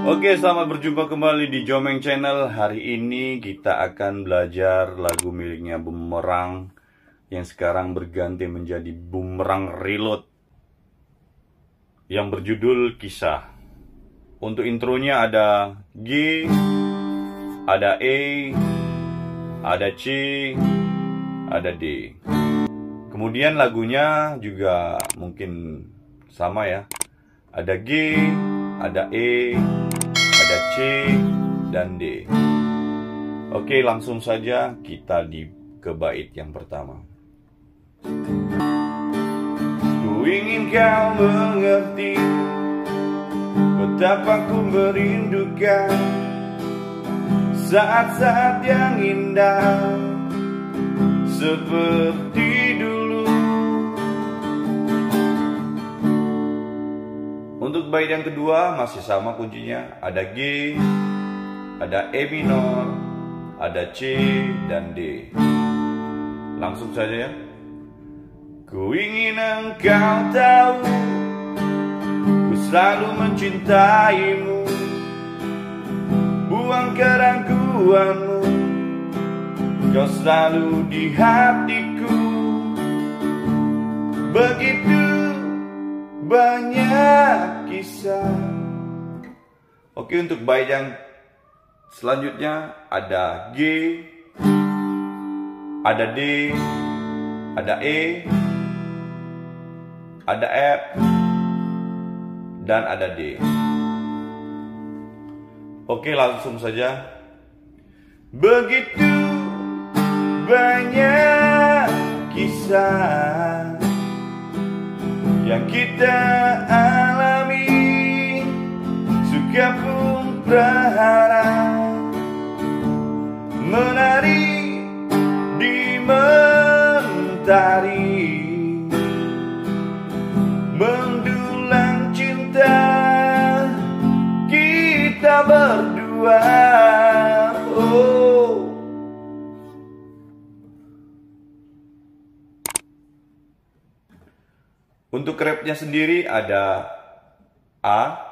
Oke, selamat berjumpa kembali di Jomeng Channel. Hari ini kita akan belajar lagu miliknya Bumerang yang sekarang berganti menjadi Bumerang Reload yang berjudul Kisah. Untuk intronya ada G, ada E, ada C, ada D. Kemudian lagunya juga mungkin sama ya. Ada G, ada E, Dan D. Oke, langsung saja kita di ke bait yang pertama. Ku ingin kau mengerti Betapa ku merindukan Saat-saat yang indah Seperti Bait yang kedua masih sama kuncinya. Ada G Ada E minor Ada C dan D. Langsung saja ya. Ku ingin engkau tahu Ku selalu mencintaimu. Buang keraguanmu Kau selalu di hatiku. Begitu banyak kisah Oke untuk bait yang selanjutnya ada G Ada D Ada E ada F, dan ada D. Oke, langsung saja. Begitu banyak kisah yang kita pun berharap menari di mentari mendulang cinta kita berdua. Oh. Untuk rapnya sendiri ada A,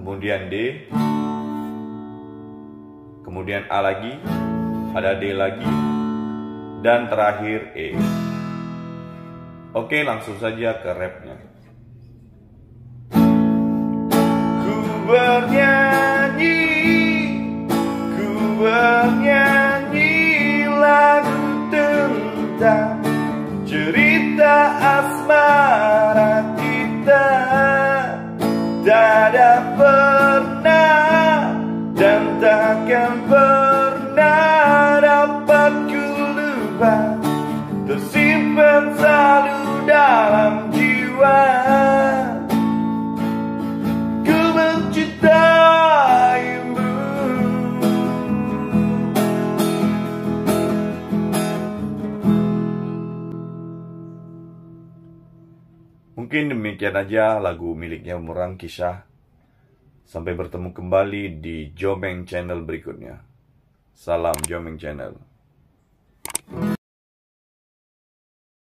kemudian D, kemudian A lagi, ada D lagi, dan terakhir E. Oke, langsung saja ke rapnya. Mungkin demikian aja lagu miliknya Murang Kisah. Sampai bertemu kembali di Jomeng Channel berikutnya. Salam Jomeng Channel